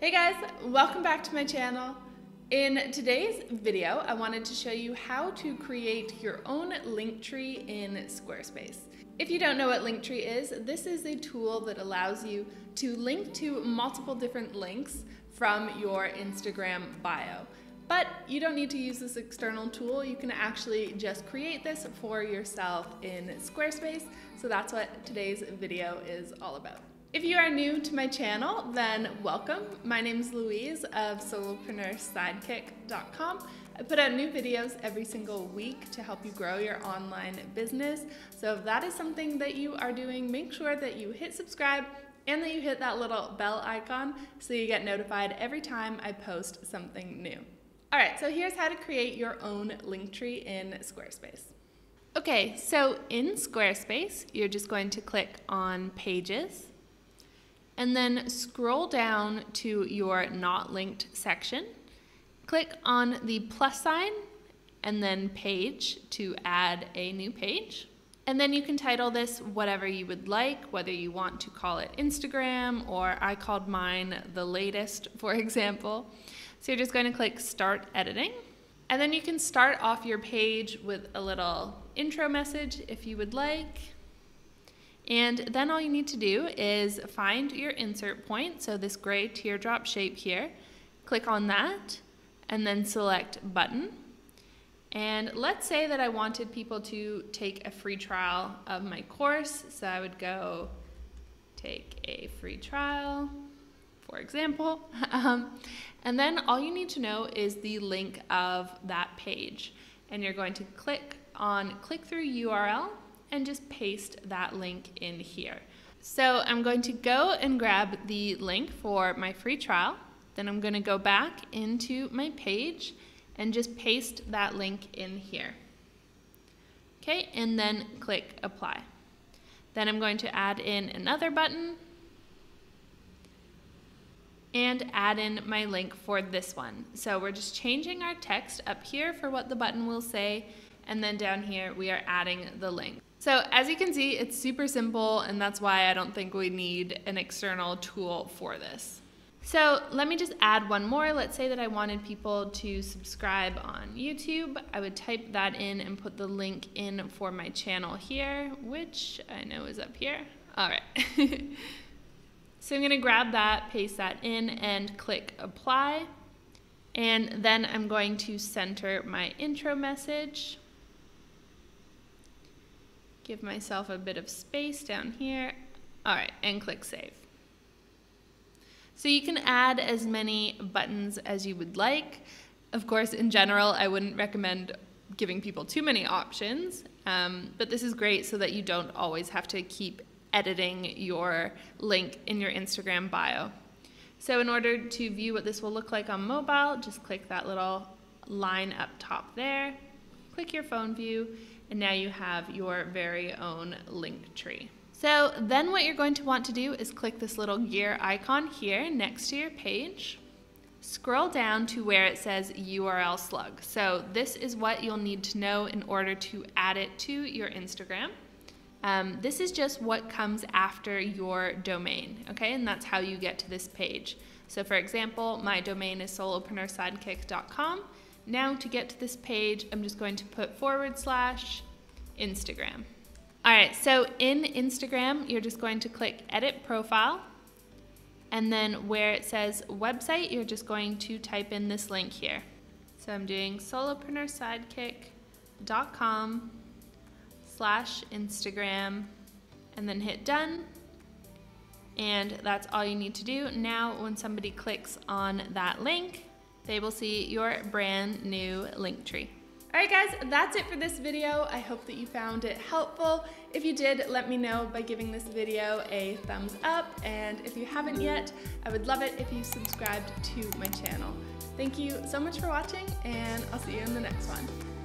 Hey guys, welcome back to my channel. In today's video, I wanted to show you how to create your own Linktree in Squarespace. If you don't know what Linktree is, this is a tool that allows you to link to multiple different links from your Instagram bio. But you don't need to use this external tool. You can actually just create this for yourself in Squarespace. So that's what today's video is all about. If you are new to my channel, then welcome. My name is Louise of solopreneursidekick.com. I put out new videos every single week to help you grow your online business. So if that is something that you are doing, make sure that you hit subscribe and that you hit that little bell icon so you get notified every time I post something new. All right, so here's how to create your own Linktree in Squarespace. Okay, so in Squarespace, you're just going to click on Pages, and then scroll down to your not linked section. Click on the plus sign and then page to add a new page. And then you can title this whatever you would like, whether you want to call it Instagram or I called mine the latest, for example. So you're just going to click start editing. And then you can start off your page with a little intro message if you would like. And then all you need to do is find your insert point, so this gray teardrop shape here, click on that, and then select button. And let's say that I wanted people to take a free trial of my course, so I would go take a free trial, for example. Um, and then all you need to know is the link of that page. And you're going to click on click through URL and just paste that link in here. So I'm going to go and grab the link for my free trial. Then I'm going to go back into my page and just paste that link in here. Okay, and then click apply. Then I'm going to add in another button and add in my link for this one. So we're just changing our text up here for what the button will say, and then down here we are adding the link. So as you can see, it's super simple and that's why I don't think we need an external tool for this. So let me just add one more. Let's say that I wanted people to subscribe on YouTube. I would type that in and put the link in for my channel here, which I know is up here. All right. so I'm gonna grab that, paste that in and click apply. And then I'm going to center my intro message give myself a bit of space down here. All right, and click Save. So you can add as many buttons as you would like. Of course, in general, I wouldn't recommend giving people too many options, um, but this is great so that you don't always have to keep editing your link in your Instagram bio. So in order to view what this will look like on mobile, just click that little line up top there, click your phone view, and now you have your very own link tree. So then what you're going to want to do is click this little gear icon here next to your page. Scroll down to where it says URL slug. So this is what you'll need to know in order to add it to your Instagram. Um, this is just what comes after your domain, okay? And that's how you get to this page. So for example, my domain is solopreneursidekick.com now to get to this page, I'm just going to put forward slash Instagram. All right, so in Instagram, you're just going to click edit profile. And then where it says website, you're just going to type in this link here. So I'm doing solopreneursidekick.com slash Instagram and then hit done. And that's all you need to do. Now, when somebody clicks on that link, they will see your brand new link tree. All right guys, that's it for this video. I hope that you found it helpful. If you did, let me know by giving this video a thumbs up. And if you haven't yet, I would love it if you subscribed to my channel. Thank you so much for watching and I'll see you in the next one.